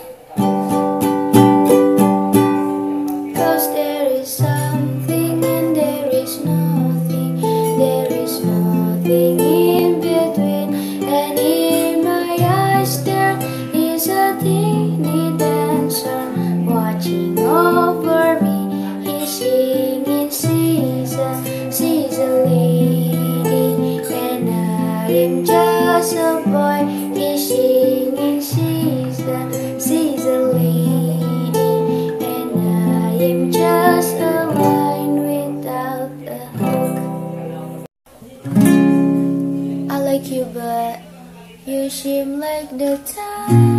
Cause there is something and there is nothing, there is nothing in between. And in my eyes, there is a teeny dancer watching over me. He's singing, she's a, she's and I am just a boy. He's singing, she's lady, and I am just a line without a hook. I like you, but you seem like the type